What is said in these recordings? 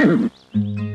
Hmm.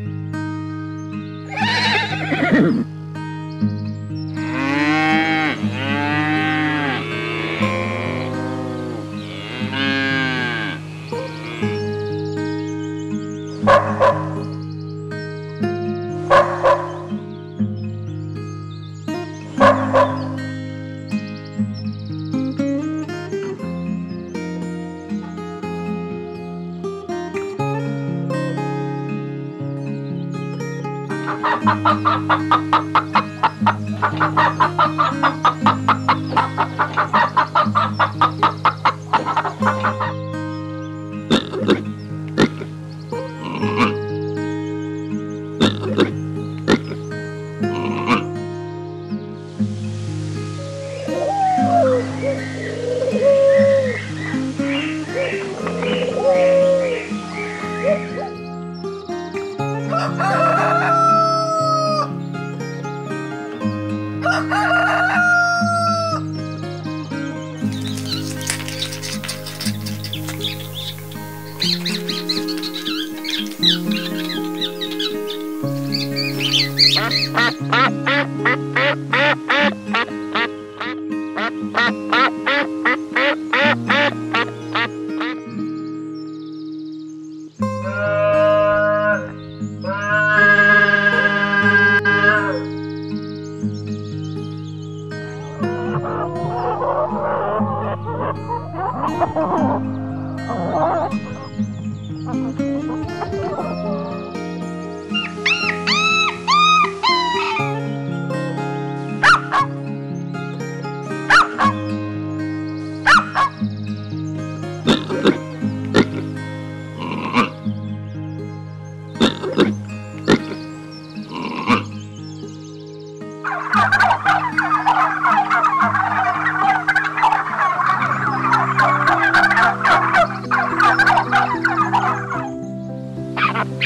Thank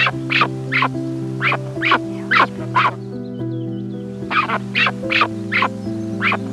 you.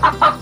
ha ha ha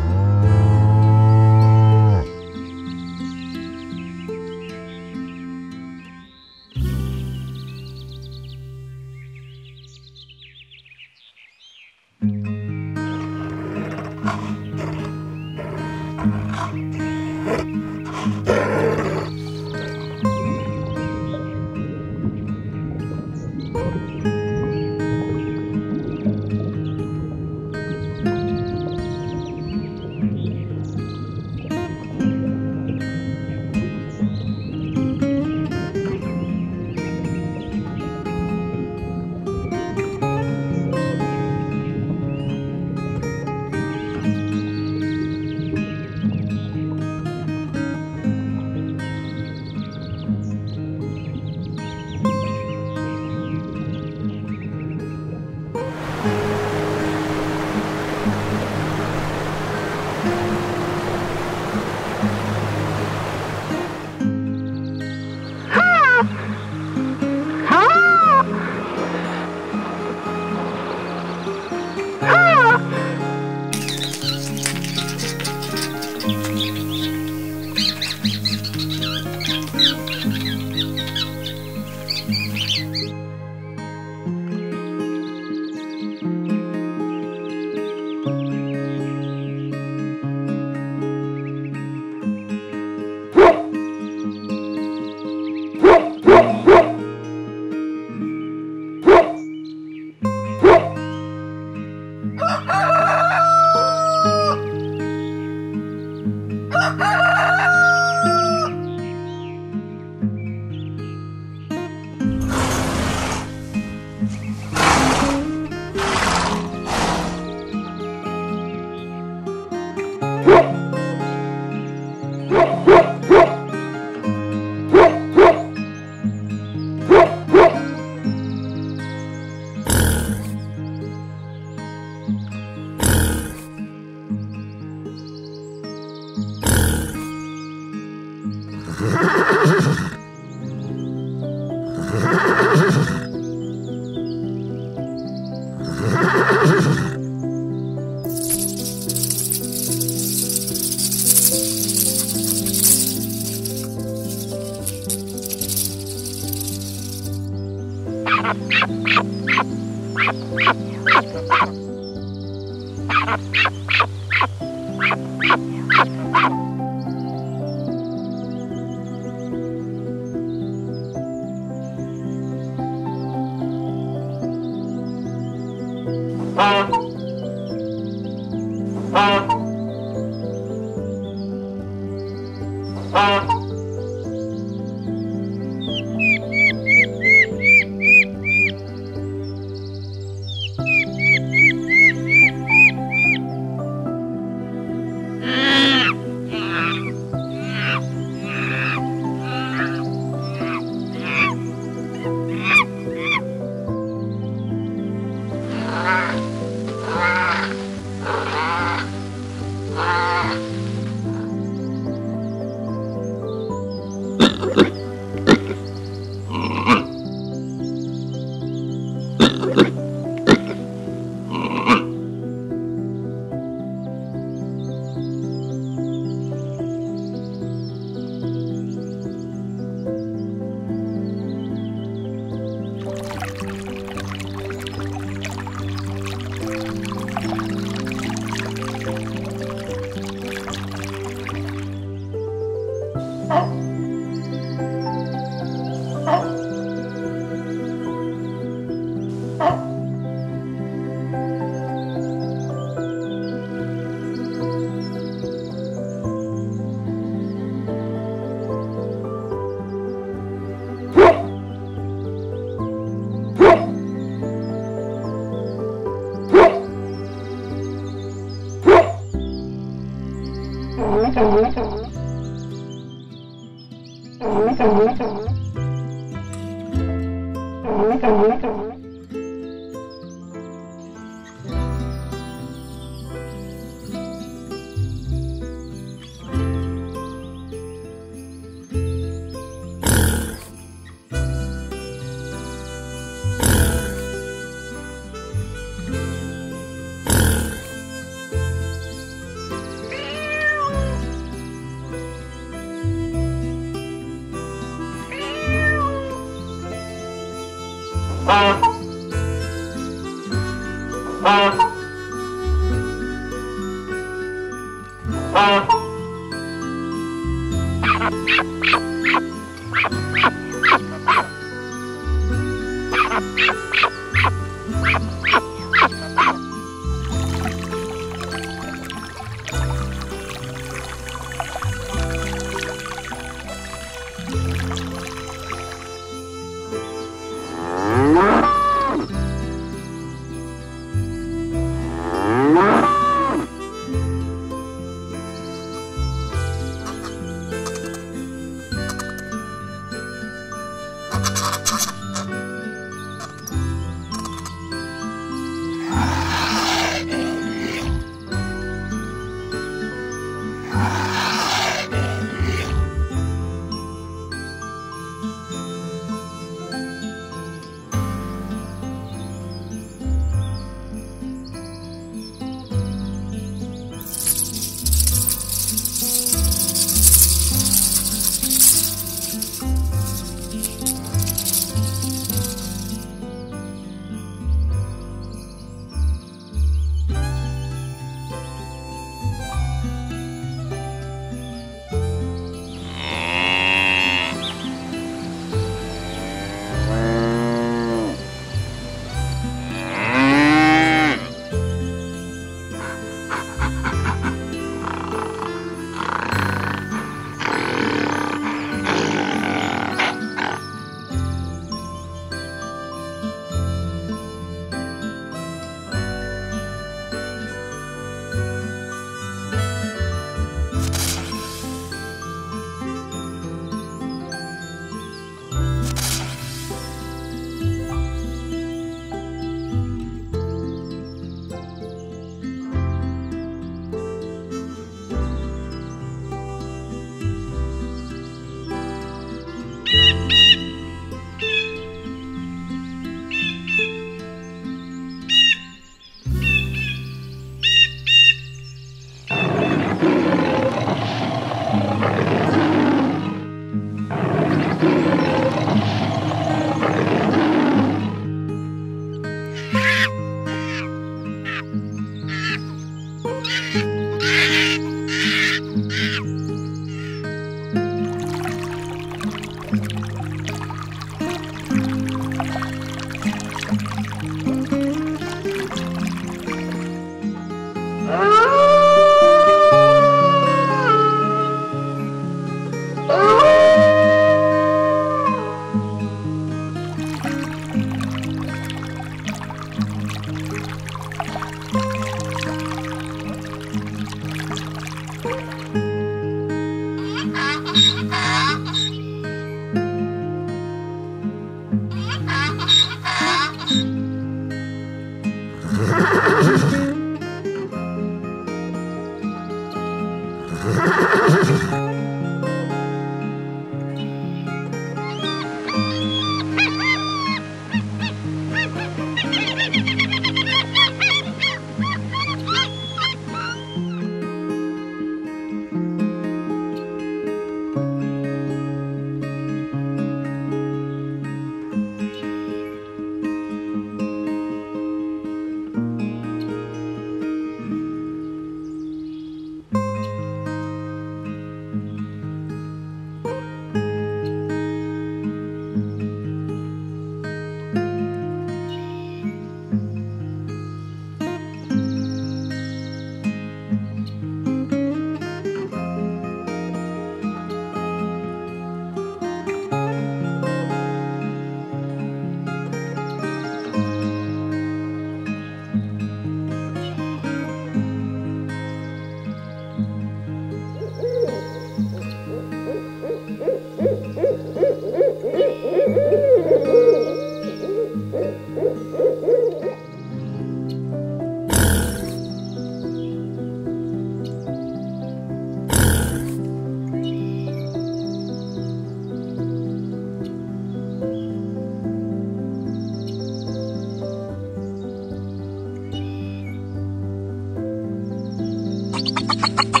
Ha ha ha!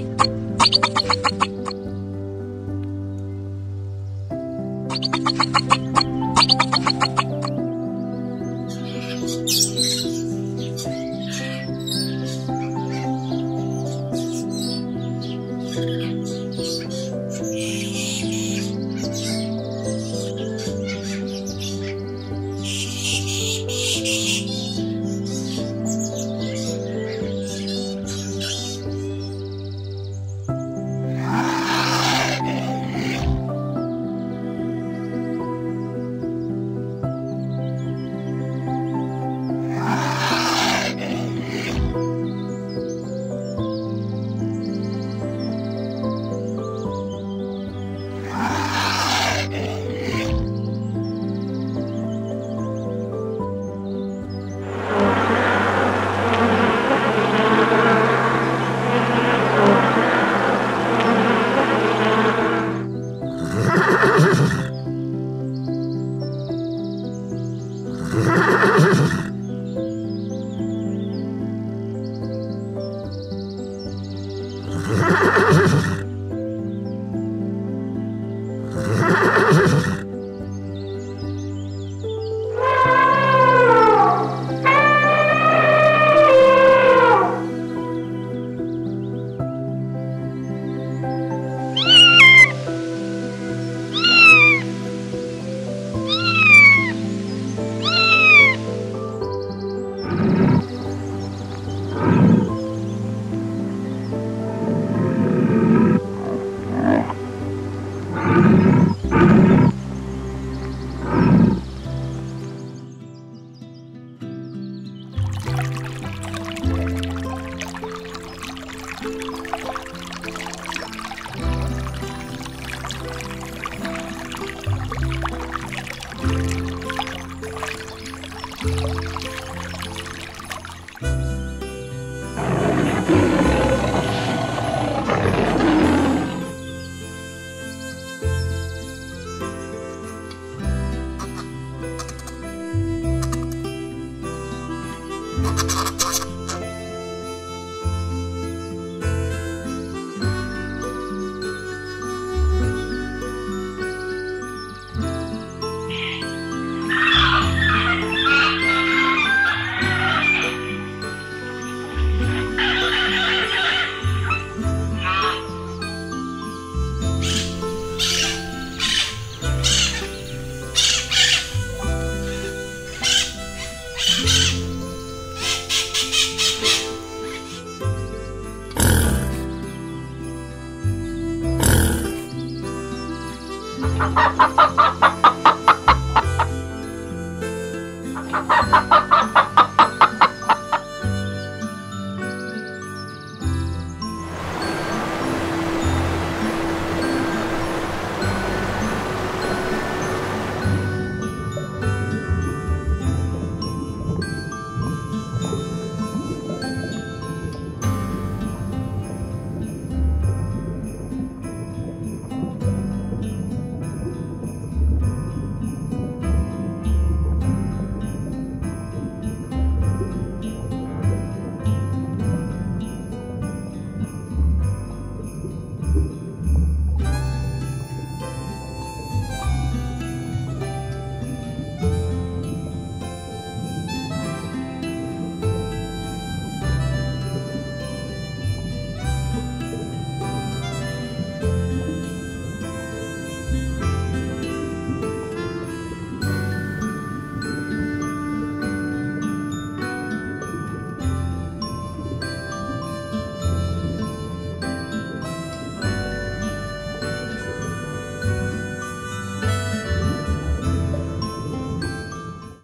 Música